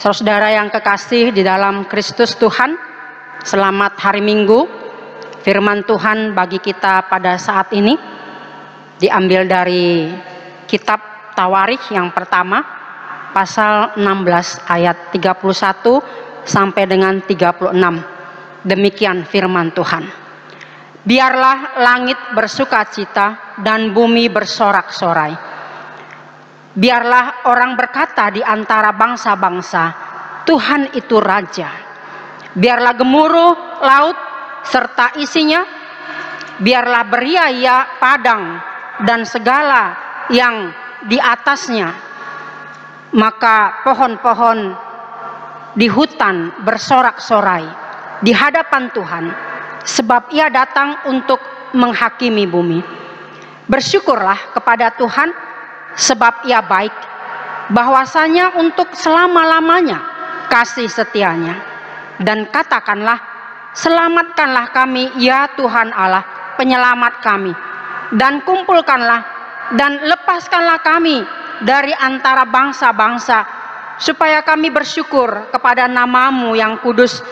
Saudara yang kekasih di dalam Kristus Tuhan, selamat hari Minggu. Firman Tuhan bagi kita pada saat ini diambil dari kitab Tawarikh yang pertama, pasal 16 ayat 31 sampai dengan 36. Demikian firman Tuhan. Biarlah langit bersuka cita dan bumi bersorak-sorai Biarlah orang berkata di antara bangsa-bangsa, Tuhan itu raja. Biarlah gemuruh laut serta isinya, biarlah beriaya padang dan segala yang di atasnya. Maka pohon-pohon di hutan bersorak-sorai di hadapan Tuhan, sebab Ia datang untuk menghakimi bumi. Bersyukurlah kepada Tuhan sebab ia baik bahwasanya untuk selama-lamanya kasih setianya. Dan katakanlah selamatkanlah kami ya Tuhan Allah penyelamat kami. Dan kumpulkanlah dan lepaskanlah kami dari antara bangsa-bangsa supaya kami bersyukur kepada namamu yang kudus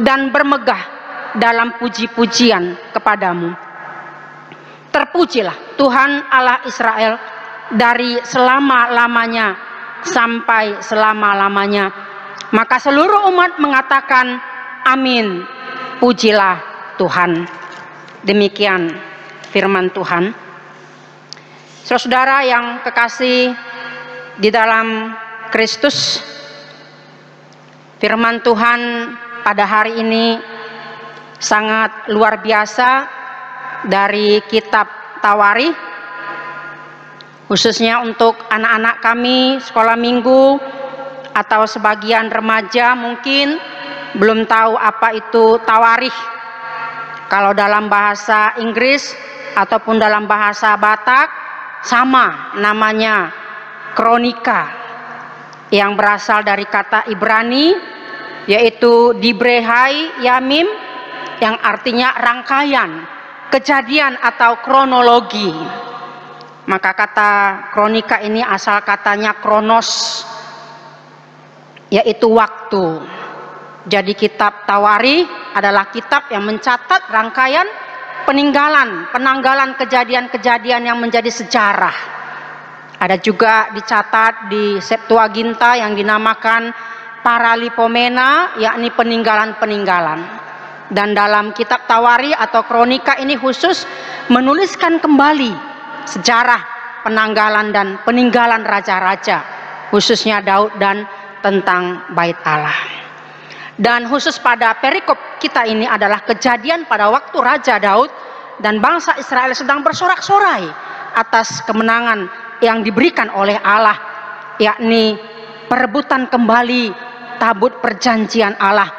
dan bermegah dalam puji-pujian kepadamu. Terpujilah Tuhan Allah Israel dari selama-lamanya sampai selama-lamanya. Maka seluruh umat mengatakan amin. Pujilah Tuhan. Demikian firman Tuhan. Saudara yang kekasih di dalam Kristus, firman Tuhan pada hari ini sangat luar biasa dari kitab Tawarikh khususnya untuk anak-anak kami sekolah minggu atau sebagian remaja mungkin belum tahu apa itu tawarikh. Kalau dalam bahasa Inggris ataupun dalam bahasa Batak sama namanya kronika yang berasal dari kata Ibrani yaitu dibrehai yamim yang artinya rangkaian kejadian atau kronologi maka kata kronika ini asal katanya kronos yaitu waktu. Jadi kitab Tawari adalah kitab yang mencatat rangkaian peninggalan, penanggalan kejadian-kejadian yang menjadi sejarah. Ada juga dicatat di Septuaginta yang dinamakan Paralipomena, yakni peninggalan-peninggalan. Dan dalam kitab Tawari atau kronika ini khusus menuliskan kembali sejarah penanggalan dan peninggalan raja-raja khususnya Daud dan tentang bait Allah. Dan khusus pada perikop kita ini adalah kejadian pada waktu Raja Daud dan bangsa Israel sedang bersorak-sorai atas kemenangan yang diberikan oleh Allah yakni perebutan kembali tabut perjanjian Allah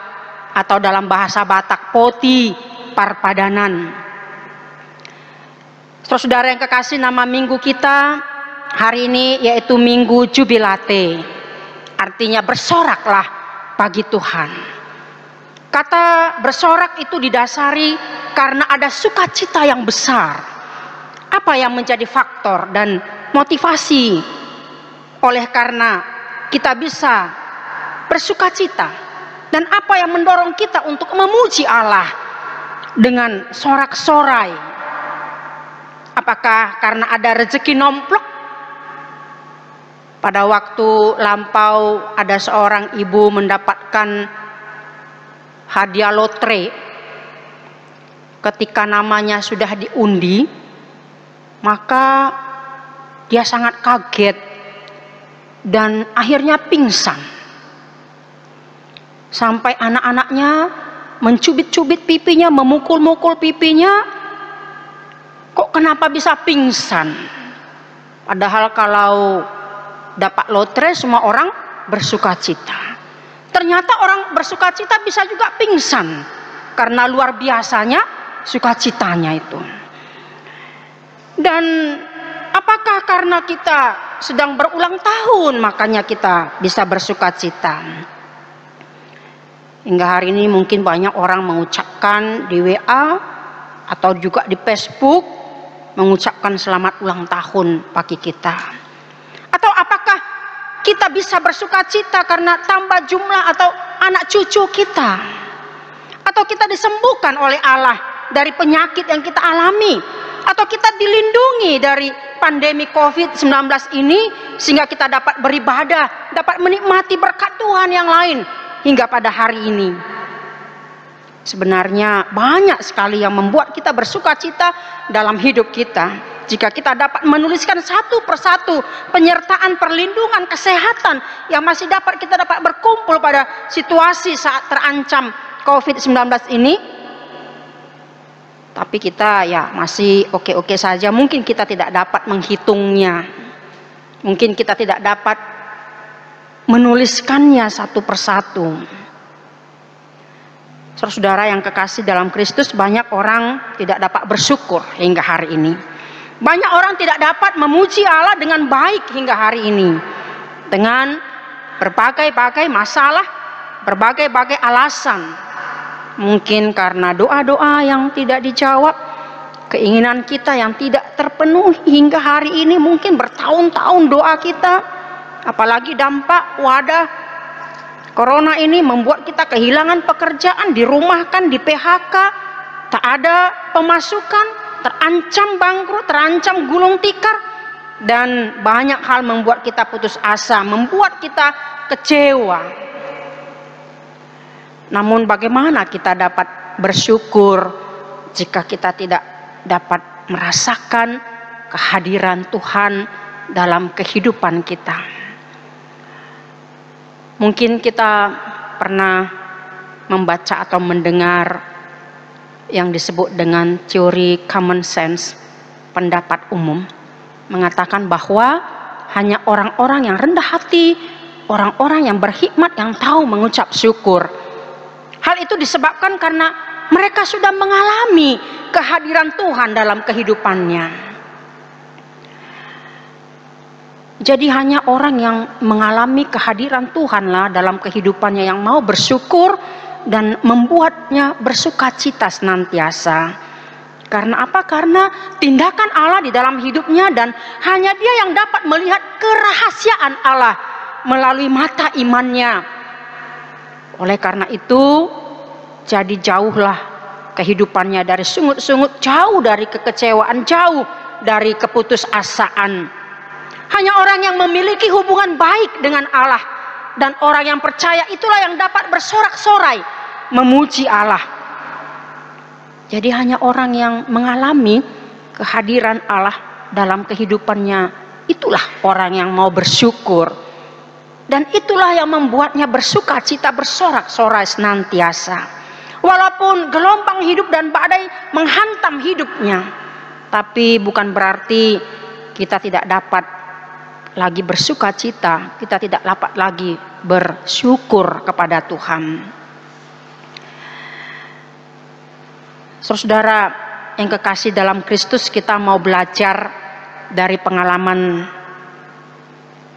atau dalam bahasa Batak poti parpadanan Saudara yang kekasih nama minggu kita hari ini yaitu minggu jubilate. Artinya bersoraklah bagi Tuhan. Kata bersorak itu didasari karena ada sukacita yang besar. Apa yang menjadi faktor dan motivasi oleh karena kita bisa bersukacita dan apa yang mendorong kita untuk memuji Allah dengan sorak-sorai Apakah karena ada rezeki nomplok? Pada waktu lampau ada seorang ibu mendapatkan hadiah lotre. Ketika namanya sudah diundi, maka dia sangat kaget dan akhirnya pingsan. Sampai anak-anaknya mencubit-cubit pipinya, memukul-mukul pipinya, Kok kenapa bisa pingsan? Padahal kalau dapat lotre semua orang bersuka cita. Ternyata orang bersuka cita bisa juga pingsan karena luar biasanya sukacitanya itu. Dan apakah karena kita sedang berulang tahun makanya kita bisa bersuka cita? Hingga hari ini mungkin banyak orang mengucapkan di WA atau juga di Facebook mengucapkan selamat ulang tahun bagi kita? Atau apakah kita bisa bersuka cita karena tambah jumlah atau anak cucu kita. Atau kita disembuhkan oleh Allah dari penyakit yang kita alami. Atau kita dilindungi dari pandemi COVID-19 ini sehingga kita dapat beribadah, dapat menikmati berkat Tuhan yang lain hingga pada hari ini. Sebenarnya banyak sekali yang membuat kita bersuka cita dalam hidup kita. Jika kita dapat menuliskan satu persatu penyertaan perlindungan kesehatan yang masih dapat kita dapat berkumpul pada situasi saat terancam COVID-19 ini, tapi kita ya masih oke-oke saja. Mungkin kita tidak dapat menghitungnya, mungkin kita tidak dapat menuliskannya satu persatu. Saudara yang kekasih dalam Kristus, banyak orang tidak dapat bersyukur hingga hari ini. Banyak orang tidak dapat memuji Allah dengan baik hingga hari ini. Dengan berbagai-bagai masalah, berbagai-bagai alasan. Mungkin karena doa-doa yang tidak dijawab, keinginan kita yang tidak terpenuhi hingga hari ini mungkin bertahun-tahun doa kita. Apalagi dampak wadah Corona ini membuat kita kehilangan pekerjaan, dirumahkan, di PHK, tak ada pemasukan, terancam bangkrut, terancam gulung tikar, dan banyak hal membuat kita putus asa, membuat kita kecewa. Namun bagaimana kita dapat bersyukur jika kita tidak dapat merasakan kehadiran Tuhan dalam kehidupan kita? Mungkin kita pernah membaca atau mendengar yang disebut dengan teori common sense, pendapat umum, mengatakan bahwa hanya orang-orang yang rendah hati, orang-orang yang berhikmat yang tahu mengucap syukur. Hal itu disebabkan karena mereka sudah mengalami kehadiran Tuhan dalam kehidupannya. Jadi hanya orang yang mengalami kehadiran Tuhanlah dalam kehidupannya yang mau bersyukur dan membuatnya bersuka cita senantiasa. Karena apa? Karena tindakan Allah di dalam hidupnya dan hanya dia yang dapat melihat kerahasiaan Allah melalui mata imannya. Oleh karena itu, jadi jauhlah kehidupannya dari sungut-sungut, jauh dari kekecewaan, jauh dari keputusasaan. Hanya orang yang memiliki hubungan baik dengan Allah dan orang yang percaya itulah yang dapat bersorak-sorai memuji Allah. Jadi hanya orang yang mengalami kehadiran Allah dalam kehidupannya itulah orang yang mau bersyukur. Dan itulah yang membuatnya bersuka cita bersorak-sorai senantiasa. Walaupun gelombang hidup dan badai menghantam hidupnya. Tapi bukan berarti kita tidak dapat lagi bersuka cita, kita tidak dapat lagi bersyukur kepada Tuhan. Saudara yang kekasih dalam Kristus, kita mau belajar dari pengalaman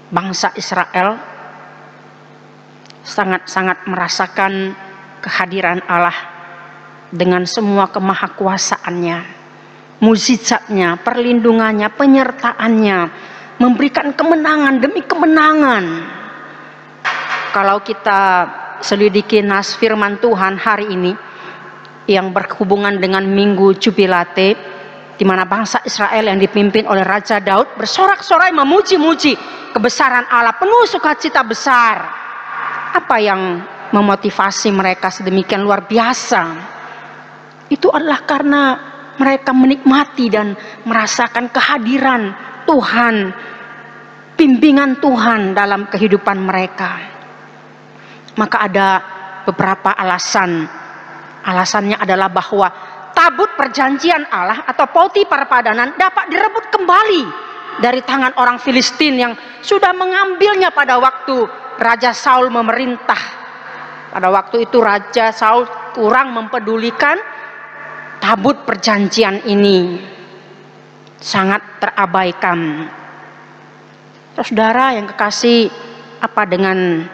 bangsa Israel sangat-sangat merasakan kehadiran Allah dengan semua kemahakuasaannya, mujizatnya, perlindungannya, penyertaannya, memberikan kemenangan demi kemenangan. Kalau kita selidiki nas firman Tuhan hari ini yang berhubungan dengan Minggu Jubilate di mana bangsa Israel yang dipimpin oleh Raja Daud bersorak-sorai memuji-muji kebesaran Allah penuh sukacita besar. Apa yang memotivasi mereka sedemikian luar biasa? Itu adalah karena mereka menikmati dan merasakan kehadiran Tuhan, bimbingan Tuhan dalam kehidupan mereka. Maka ada beberapa alasan. Alasannya adalah bahwa tabut perjanjian Allah atau poti perpadanan dapat direbut kembali dari tangan orang Filistin yang sudah mengambilnya pada waktu Raja Saul memerintah. Pada waktu itu Raja Saul kurang mempedulikan tabut perjanjian ini sangat terabaikan. Saudara yang kekasih, apa dengan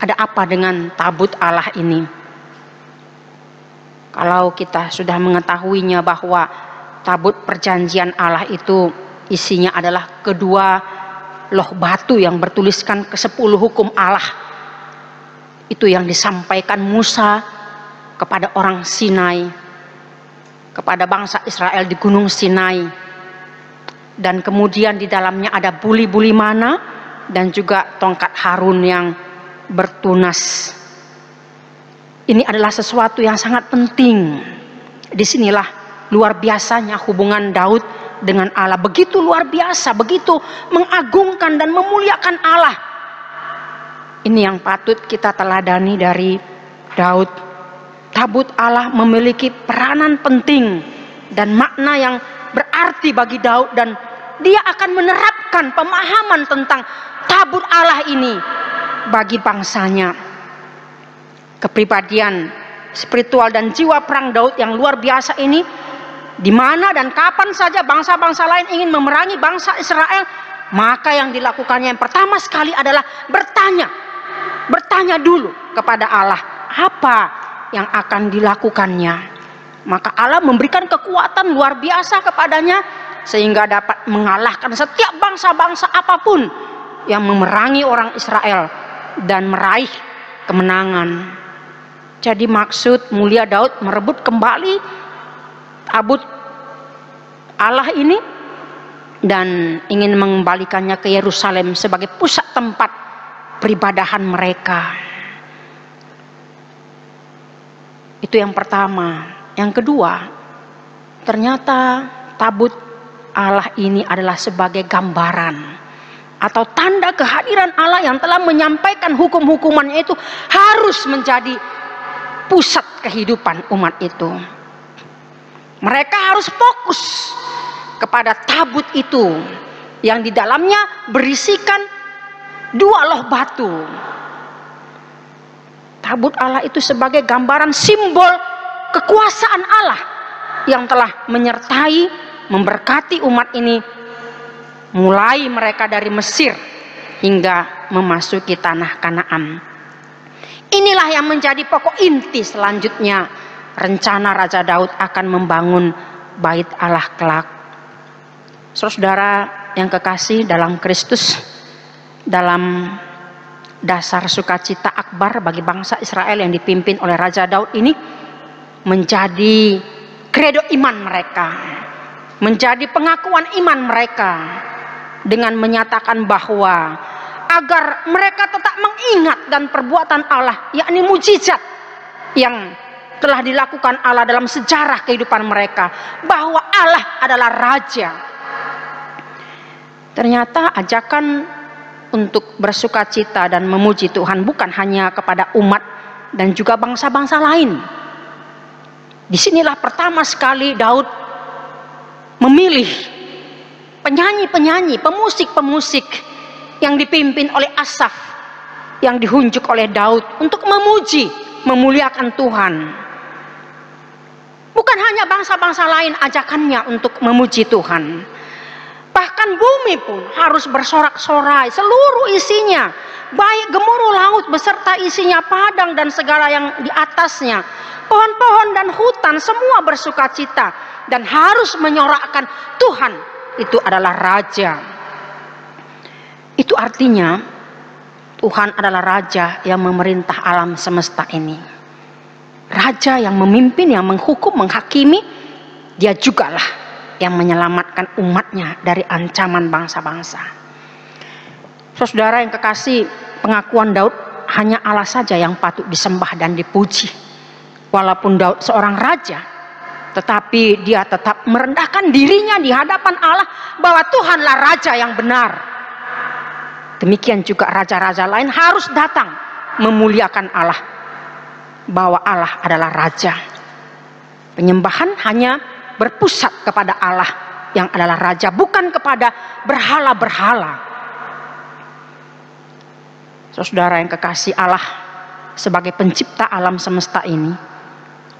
ada apa dengan tabut Allah ini? Kalau kita sudah mengetahuinya bahwa tabut perjanjian Allah itu isinya adalah kedua loh batu yang bertuliskan ke sepuluh hukum Allah. Itu yang disampaikan Musa kepada orang Sinai, kepada bangsa Israel di Gunung Sinai. Dan kemudian di dalamnya ada buli-buli mana dan juga tongkat Harun yang bertunas. Ini adalah sesuatu yang sangat penting. Di sinilah luar biasanya hubungan Daud dengan Allah. Begitu luar biasa, begitu mengagungkan dan memuliakan Allah. Ini yang patut kita teladani dari Daud. Tabut Allah memiliki peranan penting dan makna yang berarti bagi Daud dan dia akan menerapkan pemahaman tentang tabut Allah ini bagi bangsanya. Kepribadian spiritual dan jiwa perang Daud yang luar biasa ini di mana dan kapan saja bangsa-bangsa lain ingin memerangi bangsa Israel, maka yang dilakukannya yang pertama sekali adalah bertanya. Bertanya dulu kepada Allah, apa yang akan dilakukannya. Maka Allah memberikan kekuatan luar biasa kepadanya sehingga dapat mengalahkan setiap bangsa-bangsa apa pun yang memerangi orang Israel dan meraih kemenangan. Jadi maksud mulia Daud merebut kembali tabut Allah ini dan ingin mengembalikannya ke Yerusalem sebagai pusat tempat peribadahan mereka. Itu yang pertama. Yang kedua, ternyata tabut Allah ini adalah sebagai gambaran atau tanda kehadiran Allah yang telah menyampaikan hukum-hukumannya itu harus menjadi pusat kehidupan umat itu. Mereka harus fokus kepada tabut itu yang di dalamnya berisikan dua loh batu. Tabut Allah itu sebagai gambaran simbol kekuasaan Allah yang telah menyertai, memberkati umat ini mulai mereka dari Mesir hingga memasuki tanah Kanaan. Inilah yang menjadi pokok inti selanjutnya rencana Raja Daud akan membangun bait Allah kelak. Saudara yang kekasih dalam Kristus, dalam dasar sukacita akbar bagi bangsa Israel yang dipimpin oleh Raja Daud ini menjadi kredo iman mereka, menjadi pengakuan iman mereka dengan menyatakan bahwa agar mereka tetap mengingat dan perbuatan Allah yakni mujizat yang telah dilakukan Allah dalam sejarah kehidupan mereka bahwa Allah adalah raja. Ternyata ajakan untuk bersuka cita dan memuji Tuhan bukan hanya kepada umat dan juga bangsa-bangsa lain. Di sinilah pertama sekali Daud memilih penyanyi-penyanyi, pemusik-pemusik yang dipimpin oleh Asaf yang dihunjuk oleh Daud untuk memuji, memuliakan Tuhan. Bukan hanya bangsa-bangsa lain ajakannya untuk memuji Tuhan. Bahkan bumi pun harus bersorak-sorai seluruh isinya. Baik gemuruh laut beserta isinya padang dan segala yang di atasnya. Pohon-pohon dan hutan semua bersuka cita. Dan harus menyorakkan Tuhan itu adalah Raja. Itu artinya Tuhan adalah Raja yang memerintah alam semesta ini raja yang memimpin, yang menghukum, menghakimi, dia jugalah yang menyelamatkan umatnya dari ancaman bangsa-bangsa. Saudara yang kekasih, pengakuan Daud hanya Allah saja yang patut disembah dan dipuji. Walaupun Daud seorang raja, tetapi dia tetap merendahkan dirinya di hadapan Allah bahwa Tuhanlah raja yang benar. Demikian juga raja-raja lain harus datang memuliakan Allah bahwa Allah adalah raja. Penyembahan hanya berpusat kepada Allah yang adalah raja, bukan kepada berhala-berhala. Saudara yang kekasih Allah sebagai pencipta alam semesta ini.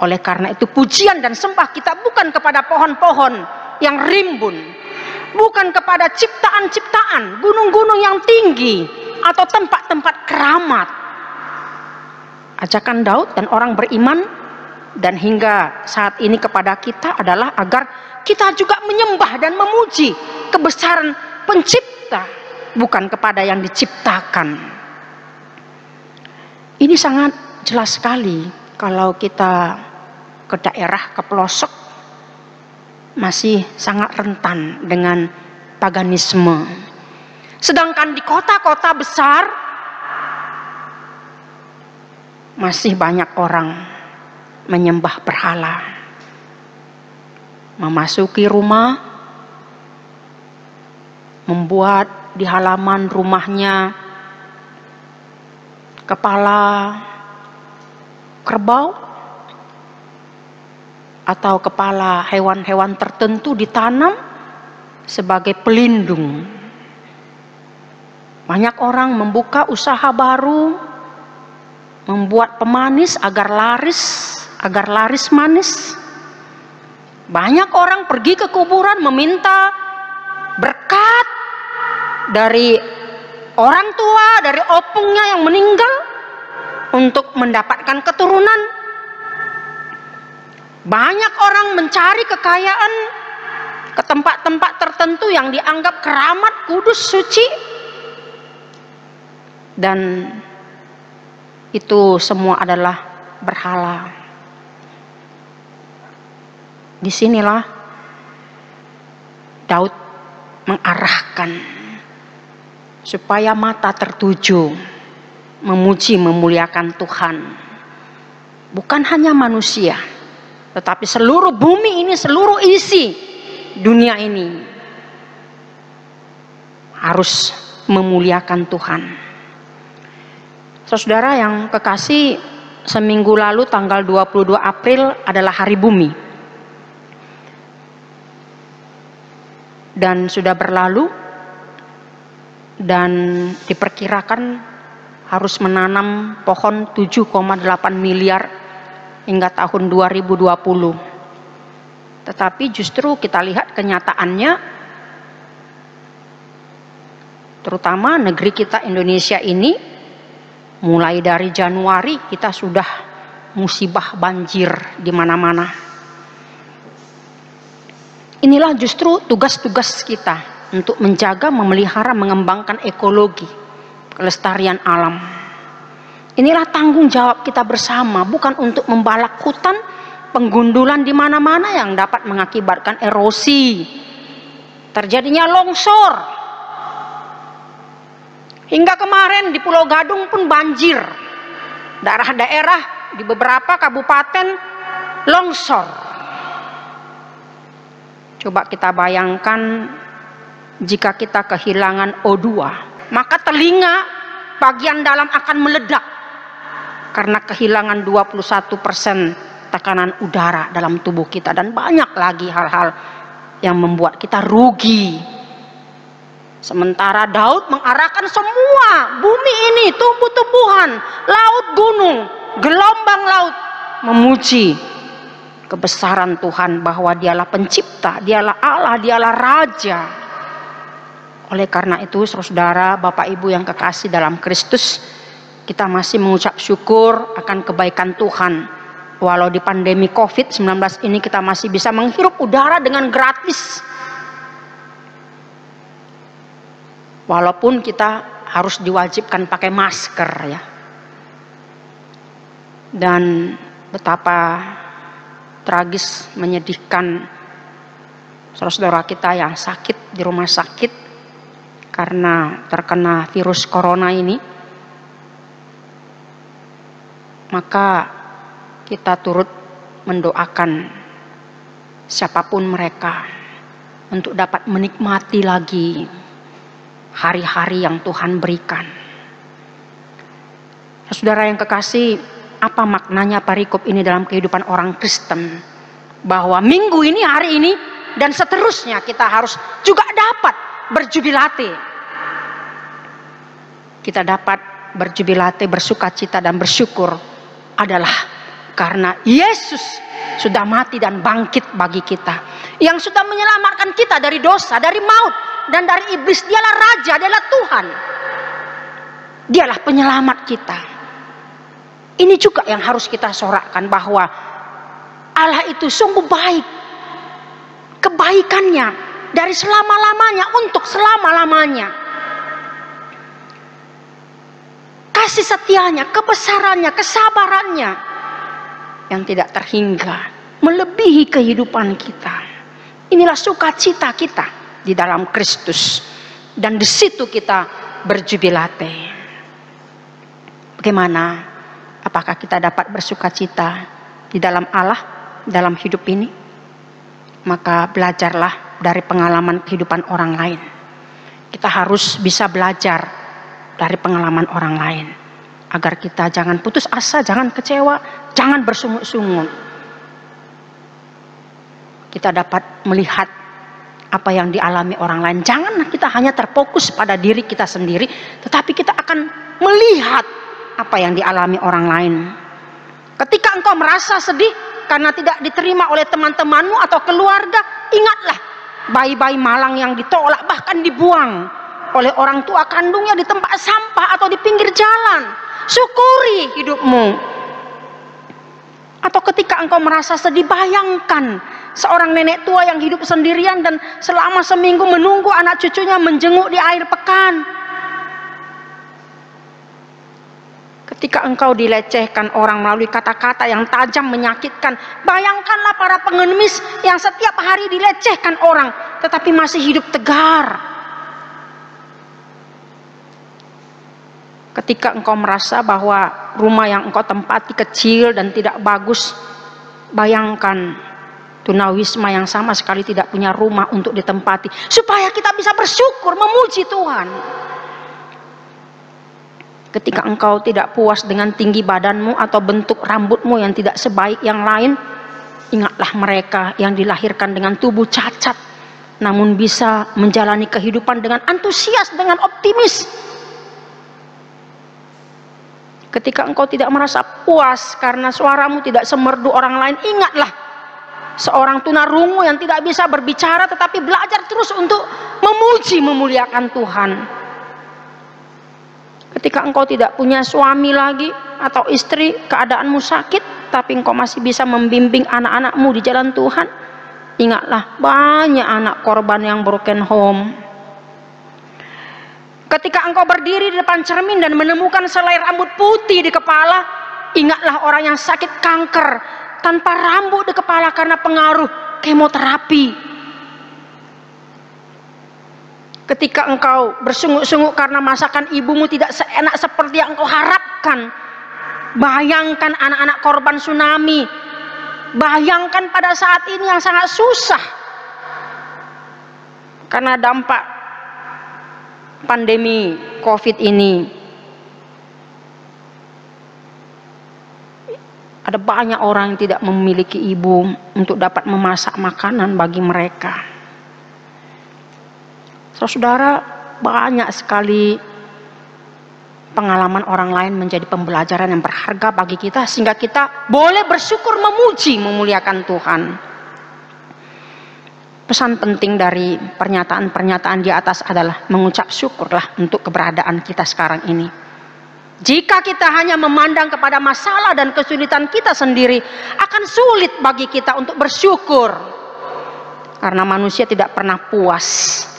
Oleh karena itu pujian dan sembah kita bukan kepada pohon-pohon yang rimbun, bukan kepada ciptaan-ciptaan, gunung-gunung yang tinggi atau tempat-tempat keramat, ajakan Daud dan orang beriman dan hingga saat ini kepada kita adalah agar kita juga menyembah dan memuji kebesaran pencipta bukan kepada yang diciptakan. Ini sangat jelas sekali kalau kita ke daerah, ke pelosok masih sangat rentan dengan paganisme. Sedangkan di kota-kota besar masih banyak orang menyembah berhala. Memasuki rumah, membuat di halaman rumahnya kepala kerbau atau kepala hewan-hewan tertentu ditanam sebagai pelindung. Banyak orang membuka usaha baru, membuat pemanis agar laris, agar laris manis. Banyak orang pergi ke kuburan meminta berkat dari orang tua, dari opungnya yang meninggal untuk mendapatkan keturunan. Banyak orang mencari kekayaan ke tempat-tempat tertentu yang dianggap keramat, kudus, suci. Dan itu semua adalah berhala. Di sinilah Daud mengarahkan supaya mata tertuju memuji memuliakan Tuhan. Bukan hanya manusia, tetapi seluruh bumi ini, seluruh isi dunia ini harus memuliakan Tuhan. Saudara yang kekasih, seminggu lalu tanggal 22 April adalah hari bumi. Dan sudah berlalu dan diperkirakan harus menanam pohon 7,8 miliar hingga tahun 2020. Tetapi justru kita lihat kenyataannya terutama negeri kita Indonesia ini mulai dari Januari kita sudah musibah banjir di mana-mana. Inilah justru tugas-tugas kita untuk menjaga, memelihara, mengembangkan ekologi kelestarian alam. Inilah tanggung jawab kita bersama, bukan untuk membalak hutan, penggundulan di mana-mana yang dapat mengakibatkan erosi, terjadinya longsor. Hingga kemarin di Pulau Gadung pun banjir. Daerah-daerah di beberapa kabupaten longsor. Coba kita bayangkan jika kita kehilangan O2 maka telinga bagian dalam akan meledak karena kehilangan 21% tekanan udara dalam tubuh kita dan banyak lagi hal-hal yang membuat kita rugi. Sementara Daud mengarahkan semua bumi ini tumbuh-tumbuhan laut gunung gelombang laut memuji kebesaran Tuhan bahwa dialah pencipta dialah Allah dialah Raja oleh karena itu, saudara, Bapak Ibu yang kekasih dalam Kristus, kita masih mengucap syukur akan kebaikan Tuhan. Walau di pandemi COVID-19 ini kita masih bisa menghirup udara dengan gratis. Walaupun kita harus diwajibkan pakai masker ya. Dan betapa tragis menyedihkan saudara-saudara kita yang sakit di rumah sakit karena terkena virus corona ini maka kita turut mendoakan siapa pun mereka untuk dapat menikmati lagi hari-hari yang Tuhan berikan. Saudara yang kekasih, apa maknanya parikop ini dalam kehidupan orang Kristen? Bahwa minggu ini, hari ini, dan seterusnya kita harus juga dapat berjubilate kita dapat berjubilate, bersuka cita dan bersyukur adalah karena Yesus sudah mati dan bangkit bagi kita. Yang sudah menyelamatkan kita dari dosa, dari maut, dan dari iblis. Dialah Raja, dialah Tuhan. Dialah penyelamat kita. Ini juga yang harus kita sorakkan bahwa Allah itu sungguh baik. Kebaikannya dari selama-lamanya untuk selama-lamanya kasih setianya, kebesarannya, kesabarannya yang tidak terhingga, melebihi kehidupan kita. Inilah sukacita kita di dalam Kristus dan di situ kita berjubilate. Bagaimana? Apakah kita dapat bersukacita di dalam Allah dalam hidup ini? Maka belajarlah dari pengalaman kehidupan orang lain. Kita harus bisa belajar dari pengalaman orang lain agar kita jangan putus asa, jangan kecewa, jangan bersungut-sungut. Kita dapat melihat apa yang dialami orang lain. Jangan kita hanya terfokus pada diri kita sendiri, tetapi kita akan melihat apa yang dialami orang lain. Ketika engkau merasa sedih karena tidak diterima oleh teman-temanmu atau keluarga, ingatlah bayi-bayi malang yang ditolak bahkan dibuang oleh orang tua kandungnya di tempat sampah atau di pinggir jalan syukuri hidupmu. Atau ketika engkau merasa sedih, bayangkan seorang nenek tua yang hidup sendirian dan selama seminggu menunggu anak cucunya menjenguk di air pekan. Ketika engkau dilecehkan orang melalui kata-kata yang tajam menyakitkan, bayangkanlah para pengemis yang setiap hari dilecehkan orang, tetapi masih hidup tegar. Ketika engkau merasa bahwa rumah yang engkau tempati kecil dan tidak bagus, bayangkan tunawisma yang sama sekali tidak punya rumah untuk ditempati, supaya kita bisa bersyukur, memuji Tuhan. Ketika engkau tidak puas dengan tinggi badanmu atau bentuk rambutmu yang tidak sebaik yang lain, ingatlah mereka yang dilahirkan dengan tubuh cacat, namun bisa menjalani kehidupan dengan antusias, dengan optimis Ketika engkau tidak merasa puas karena suaramu tidak semerdu orang lain, ingatlah seorang tunarungu yang tidak bisa berbicara tetapi belajar terus untuk memuji memuliakan Tuhan. Ketika engkau tidak punya suami lagi atau istri, keadaanmu sakit, tapi engkau masih bisa membimbing anak-anakmu di jalan Tuhan, ingatlah banyak anak korban yang broken home Ketika engkau berdiri di depan cermin dan menemukan selai rambut putih di kepala, ingatlah orang yang sakit kanker tanpa rambut di kepala karena pengaruh kemoterapi. Ketika engkau bersungguh-sungguh karena masakan ibumu tidak seenak seperti yang engkau harapkan, bayangkan anak-anak korban tsunami. Bayangkan pada saat ini yang sangat susah karena dampak pandemi COVID ini. Ada banyak orang yang tidak memiliki ibu untuk dapat memasak makanan bagi mereka. Saudara, banyak sekali pengalaman orang lain menjadi pembelajaran yang berharga bagi kita sehingga kita boleh bersyukur memuji memuliakan Tuhan. Pesan penting dari pernyataan-pernyataan di atas adalah mengucap syukurlah untuk keberadaan kita sekarang ini. Jika kita hanya memandang kepada masalah dan kesulitan kita sendiri, akan sulit bagi kita untuk bersyukur. Karena manusia tidak pernah puas.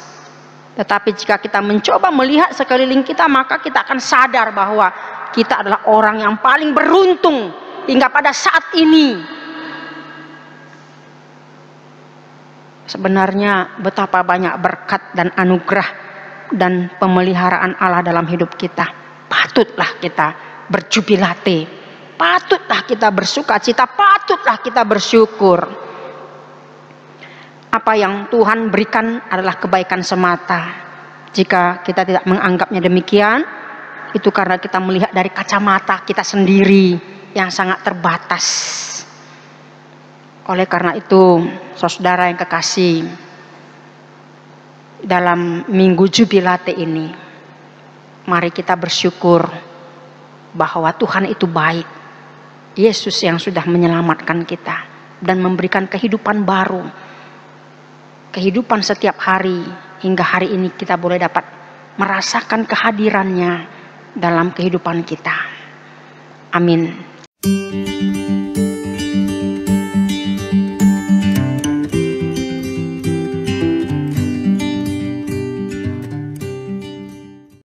Tetapi jika kita mencoba melihat sekeliling kita, maka kita akan sadar bahwa kita adalah orang yang paling beruntung hingga pada saat ini Sebenarnya betapa banyak berkat dan anugerah dan pemeliharaan Allah dalam hidup kita. Patutlah kita berjubilate. Patutlah kita bersuka cita. Patutlah kita bersyukur. Apa yang Tuhan berikan adalah kebaikan semata. Jika kita tidak menganggapnya demikian, itu karena kita melihat dari kacamata kita sendiri yang sangat terbatas. Oleh karena itu, saudara yang kekasih, dalam minggu jubilate ini, mari kita bersyukur bahwa Tuhan itu baik. Yesus yang sudah menyelamatkan kita dan memberikan kehidupan baru. Kehidupan setiap hari hingga hari ini kita boleh dapat merasakan kehadirannya dalam kehidupan kita. Amin.